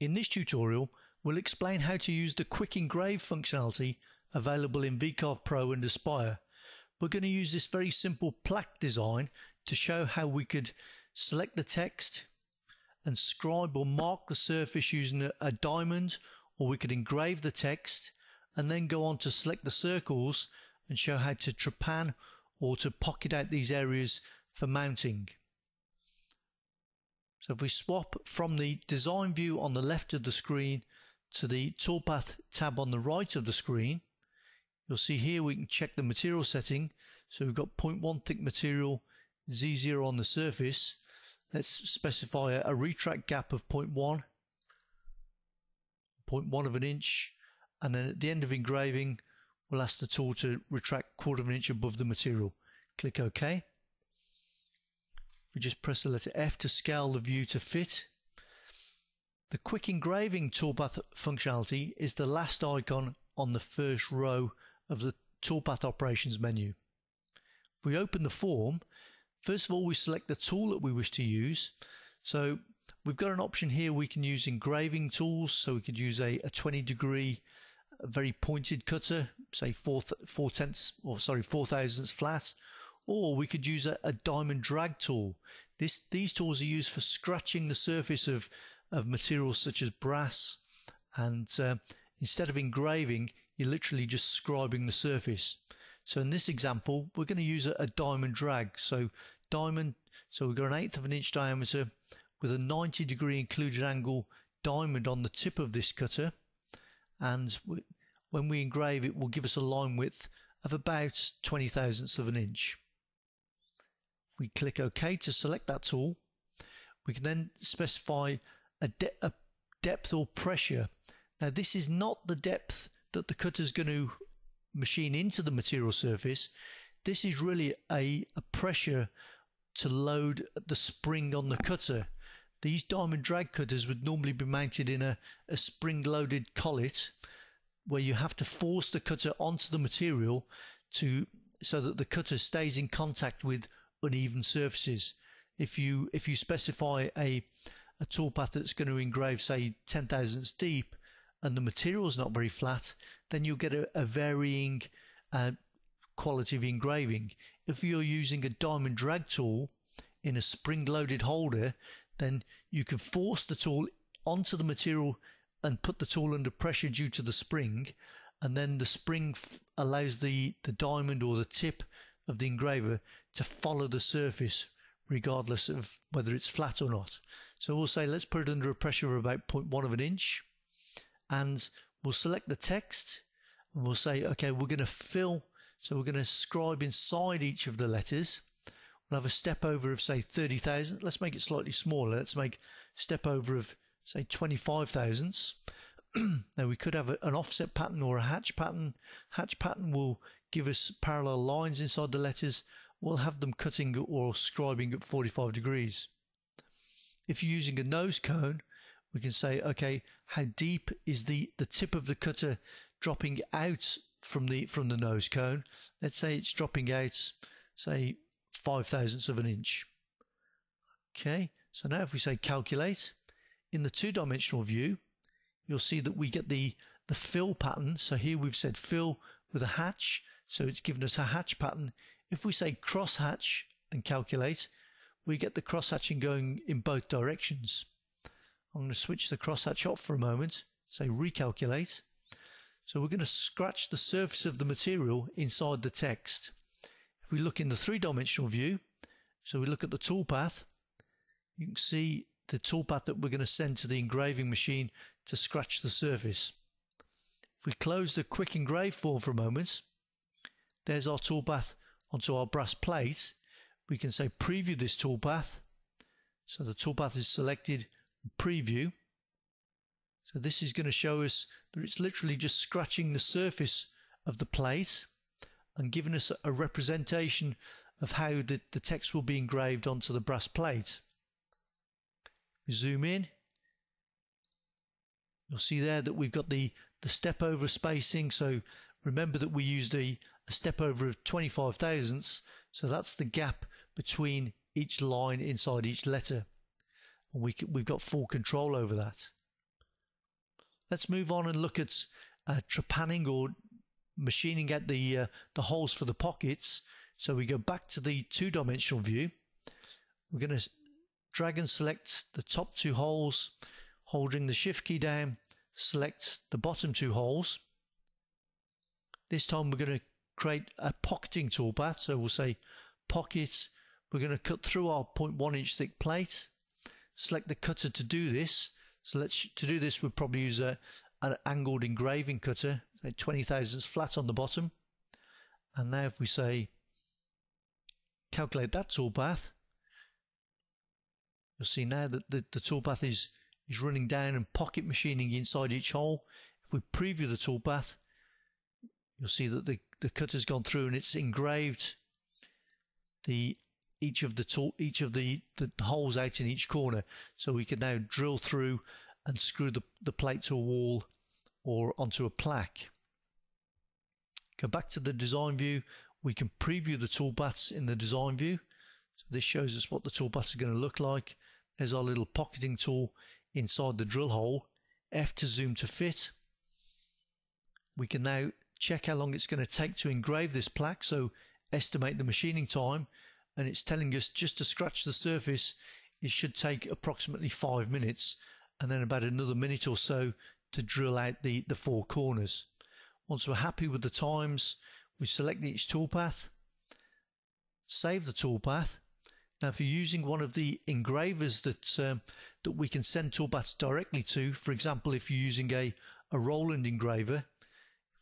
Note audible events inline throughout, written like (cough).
In this tutorial, we'll explain how to use the Quick Engrave functionality available in VCarve Pro and Aspire. We're going to use this very simple plaque design to show how we could select the text and scribe or mark the surface using a, a diamond or we could engrave the text and then go on to select the circles and show how to trepan or to pocket out these areas for mounting. If we swap from the design view on the left of the screen to the toolpath tab on the right of the screen, you'll see here we can check the material setting. So we've got 0.1 thick material, Z0 on the surface. Let's specify a, a retract gap of 0.1, 0.1 of an inch. And then at the end of engraving, we'll ask the tool to retract quarter of an inch above the material. Click OK. We just press the letter F to scale the view to fit. The quick engraving toolpath functionality is the last icon on the first row of the toolpath operations menu. If we open the form, first of all we select the tool that we wish to use. So we've got an option here we can use engraving tools, so we could use a, a 20 degree a very pointed cutter, say four, four tenths or sorry four thousandths flat, or we could use a, a, diamond drag tool. This, these tools are used for scratching the surface of, of materials such as brass and uh, instead of engraving you're literally just scribing the surface. So in this example we're going to use a, a diamond drag. So diamond, so we've got an eighth of an inch diameter with a 90 degree included angle diamond on the tip of this cutter and when we engrave it will give us a line width of about 20 thousandths of an inch we click OK to select that tool, we can then specify a, de a depth or pressure. Now this is not the depth that the cutter is going to machine into the material surface. This is really a, a pressure to load the spring on the cutter. These diamond drag cutters would normally be mounted in a, a spring loaded collet where you have to force the cutter onto the material to so that the cutter stays in contact with uneven surfaces. If you if you specify a a toolpath that's going to engrave say 10 thousandths deep and the material is not very flat, then you'll get a, a varying uh, quality of engraving. If you're using a diamond drag tool in a spring loaded holder, then you can force the tool onto the material and put the tool under pressure due to the spring and then the spring allows the, the diamond or the tip of the engraver to follow the surface regardless of whether it's flat or not. So we'll say let's put it under a pressure of about 0.1 of an inch and we'll select the text and we'll say okay we're going to fill so we're going to scribe inside each of the letters. We'll have a step over of say 30,000. Let's make it slightly smaller. Let's make step over of say 25 thousandths. (clears throat) now we could have a, an offset pattern or a hatch pattern. Hatch pattern will give us parallel lines inside the letters, we'll have them cutting or scribing at 45 degrees. If you're using a nose cone, we can say, okay, how deep is the, the tip of the cutter dropping out from the from the nose cone? Let's say it's dropping out, say, five thousandths of an inch. Okay, so now if we say calculate, in the two-dimensional view, you'll see that we get the, the fill pattern. So here we've said fill with a hatch. So it's given us a hatch pattern. If we say cross hatch and calculate, we get the cross hatching going in both directions. I'm going to switch the cross hatch off for a moment, say recalculate. So we're going to scratch the surface of the material inside the text. If we look in the three-dimensional view, so we look at the toolpath, you can see the toolpath that we're going to send to the engraving machine to scratch the surface. If we close the quick engrave form for a moment, there's our toolpath onto our brass plate. We can say preview this toolpath. So the toolpath is selected, preview. So this is going to show us that it's literally just scratching the surface of the plate and giving us a representation of how the, the text will be engraved onto the brass plate. We zoom in. You'll see there that we've got the the step over spacing. So remember that we used a, a step over of 25 thousandths. So that's the gap between each line inside each letter. And we, we've got full control over that. let's move on and look at uh, trepanning or machining out the uh, the holes for the pockets. So we go back to the two-dimensional view. We're going to drag and select the top two holes, holding the shift key down, select the bottom two holes. This time we're going to create a pocketing toolpath. So we'll say pocket. We're going to cut through our 0.1 inch thick plate. Select the cutter to do this. So let's to do this we'll probably use a, an angled engraving cutter, say 20 thousandths flat on the bottom. And now if we say calculate that toolpath, you'll see now that the, the toolpath is, is running down and pocket machining inside each hole. If we preview the toolpath, you'll see that the, the cutter's gone through and it's engraved the each of the tool, each of the, the holes out in each corner. So we can now drill through and screw the, the plate to a wall or onto a plaque. Go back to the design view. We can preview the toolpaths in the design view. So this shows us what the toolpaths are going to look like. There's our little pocketing tool inside the drill hole. F to zoom to fit. We can now check how long it's going to take to engrave this plaque. So estimate the machining time and it's telling us just to scratch the surface it should take approximately five minutes and then about another minute or so to drill out the, the four corners. Once we're happy with the times, we select each toolpath, save the toolpath. Now, if you're using one of the engravers that um, that we can send toolpaths directly to, for example, if you're using a, a Roland engraver,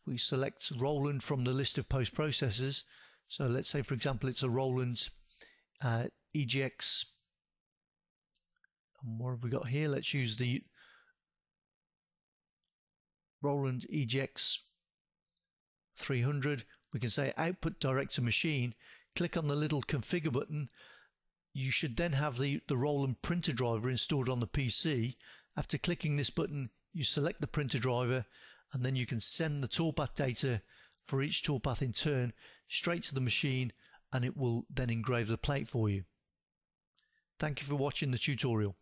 we select Roland from the list of post processors, so let's say, for example, it's a Roland uh, EGX. And what have we got here? Let's use the Roland EGX 300. We can say output direct to machine. Click on the little configure button. You should then have the, the Roland printer driver installed on the PC. After clicking this button, you select the printer driver and then you can send the toolpath data for each toolpath in turn straight to the machine and it will then engrave the plate for you. Thank you for watching the tutorial.